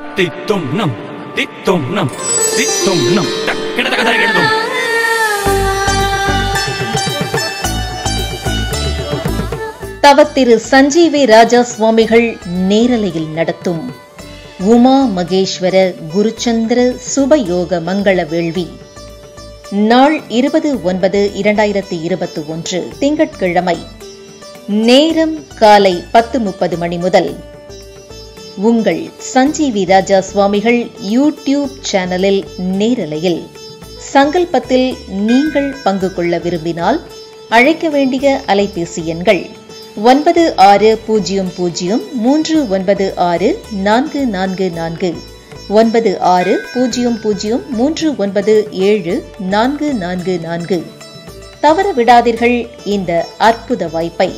தித்தும் நம் தித்தும் நம் தித்தும் நம் டக்கிடதகதகிடதும் தவத்திரு சஞ்சீவி ராஜா சுவாமிகள் நேரலையில் நடத்தும் உமா மகேஸ்வர குருச்சந்திர சுபயோக மங்கள வேள்வி. நாள் இருபது ஒன்பது இரண்டாயிரத்தி இருபத்தி ஒன்று திங்கட்கிழமை நேரம் காலை பத்து முப்பது மணி முதல். உங்கள் சஞ்சீவி ராஜா சுவாமிகள் யூடியூப் சேனலில் நேரலையில். சங்கல்பத்தில் நீங்கள் பங்கு கொள்ள விரும்பினால் அழைக்க வேண்டிய அலைபேசி எண்கள் ஒன்பது ஆறு பூஜ்ஜியம் பூஜ்ஜியம் மூன்று ஒன்பது ஆறு நான்கு நான்கு நான்கு ஒன்பது ஆறு பூஜ்ஜியம் பூஜ்ஜியம் மூன்று ஒன்பது ஏழு நான்கு நான்கு நான்கு. தவற விடாதீர்கள் இந்த அற்புத வாய்ப்பை.